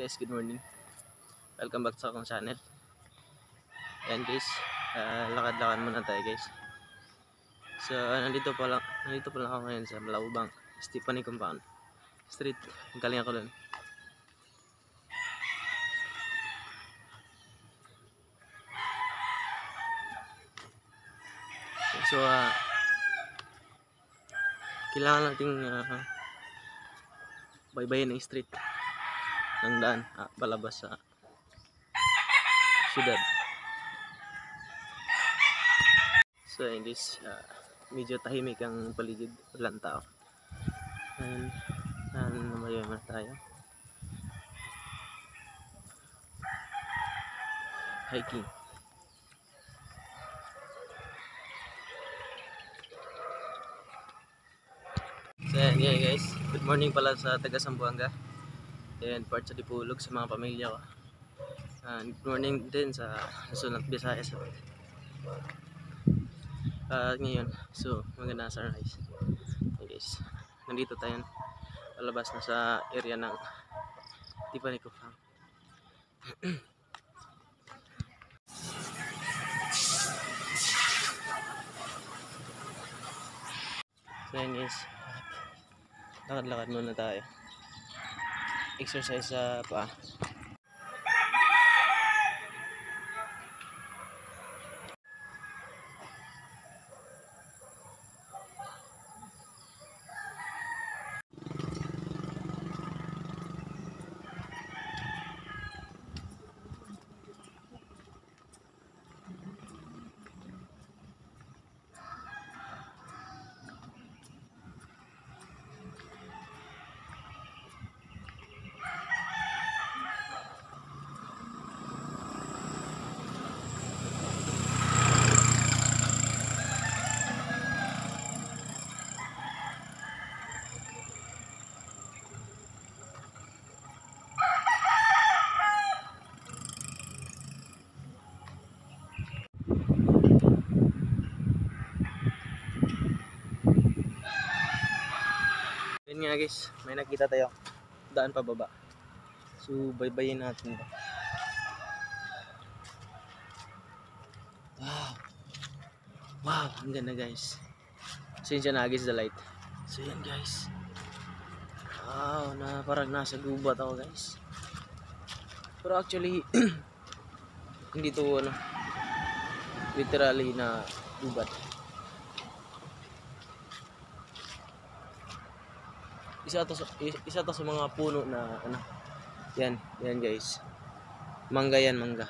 guys, good morning. Welcome back sa akong channel. Ayan guys, ah, lakad-lakad muna tayo guys. So, nandito pa lang, nandito pa lang ako ngayon sa Malawbang, Stephanie Compound Street. Galing ako doon. So, ah, kailangan nating ah, baybayin ng street ng daan ah, palabas sa syudad. So in this, ah, medyo tahimik ang paligid, walang tao. And, and lumayo na tayo. Hiking. So yan guys, good morning pala sa taga Sambuanga. And part sa Dipulog sa mga pamilya ko. And good morning din sa Susunod Visayas. At ngayon, so maganda sunrise. Hey guys, nandito tayo. Palabas na sa area ng Tiffany Farm. So yan guys, lakad-lakad muna tayo. Exercise sa pa. Yun nga guys, may nakita tayo. Daan pa baba. So, baybayin natin to. Wow. Wow, ang ganda guys. Sinsya na guys the light. So yan guys. Wow, na parang nasa gubat ako guys. Pero actually, hindi to ano, literally na gubat. Isa to sa, isa to sa mga puno na ano yan yan guys. Mangga yan mangga.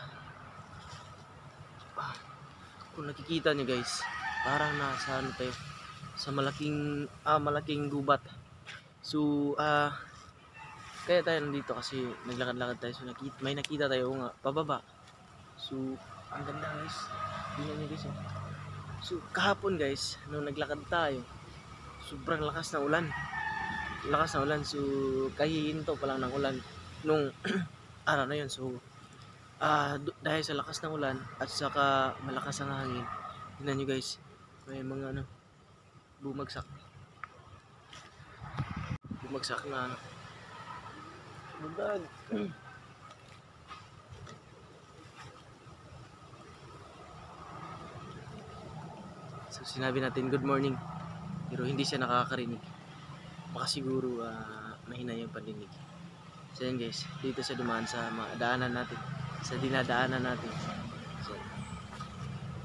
Ah, kung nakikita niyo guys parang nasa ano tayo sa malaking ah, malaking gubat. So ah kaya tayo nandito kasi naglakad-lakad tayo. So nakita, may nakita tayo nga pababa. So ang ganda guys. Tingnan niyo guys oh. so kahapon guys nung naglakad tayo sobrang lakas na ulan lakas na ulan so kahihinto pa lang ng ulan. Nung araw na yun so d- dahil sa lakas ng ulan at saka malakas ang hangin tingnan nyo guys may mga ano bumagsak. Bumagsak na ano. Bugad so sinabi natin good morning. Pero hindi siya nakakarinig baka siguro ah, mahina yung pandinig. So yan guys, dito sa dumaan sa mga daanan natin, sa dinadaanan natin. So,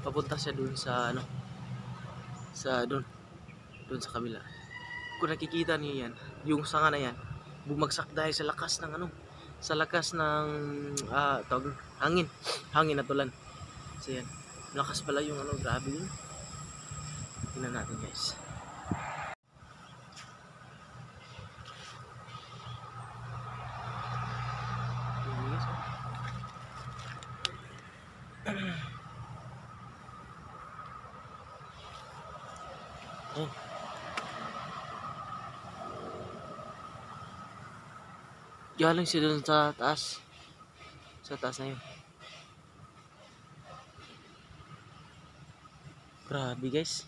papunta siya dun sa ano, sa dun, dun sa kabila. Kung nakikita niyo yan, yung sanga na yan, bumagsak dahil sa lakas ng ano, sa lakas ng ah, tawag, hangin, hangin at ulan. So yan, lakas pala yung ano, grabe yun. Tingnan natin guys. Oh. Galing siya dun sa taas. Sa taas na yun. Grabe guys.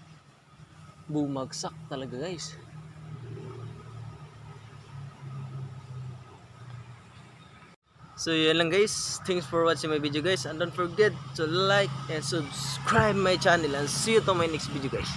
Bumagsak talaga guys. So yun lang guys. Thanks for watching my video guys. And don't forget to like and subscribe my channel. And see you to my next video guys.